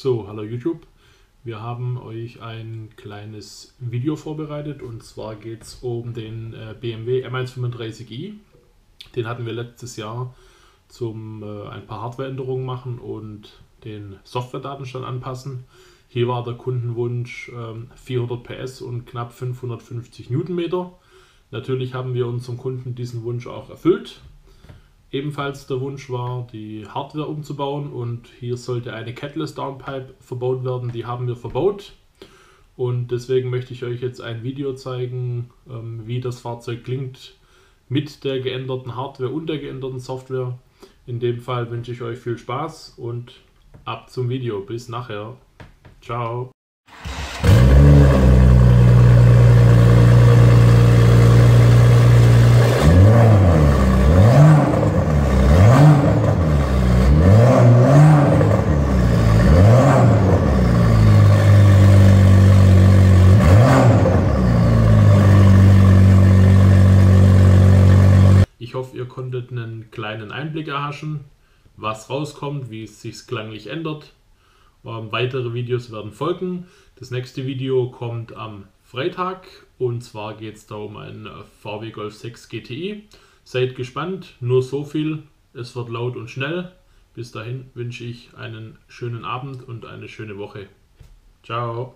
So, hallo YouTube. Wir haben euch ein kleines Video vorbereitet und zwar geht es um den äh, BMW M135i. Den hatten wir letztes Jahr zum äh, ein paar Hardwareänderungen machen und den Software-Datenstand anpassen. Hier war der Kundenwunsch ähm, 400 PS und knapp 550 Newtonmeter. Natürlich haben wir unserem Kunden diesen Wunsch auch erfüllt. Ebenfalls der Wunsch war, die Hardware umzubauen und hier sollte eine Catalyst Downpipe verbaut werden. Die haben wir verbaut und deswegen möchte ich euch jetzt ein Video zeigen, ähm, wie das Fahrzeug klingt mit der geänderten Hardware und der geänderten Software. In dem Fall wünsche ich euch viel Spaß und ab zum Video. Bis nachher. Ciao. Ich hoffe, ihr konntet einen kleinen Einblick erhaschen, was rauskommt, wie es sich klanglich ändert. Ähm, weitere Videos werden folgen. Das nächste Video kommt am Freitag und zwar geht es da um einen VW Golf 6 GTI. Seid gespannt, nur so viel. Es wird laut und schnell. Bis dahin wünsche ich einen schönen Abend und eine schöne Woche. Ciao.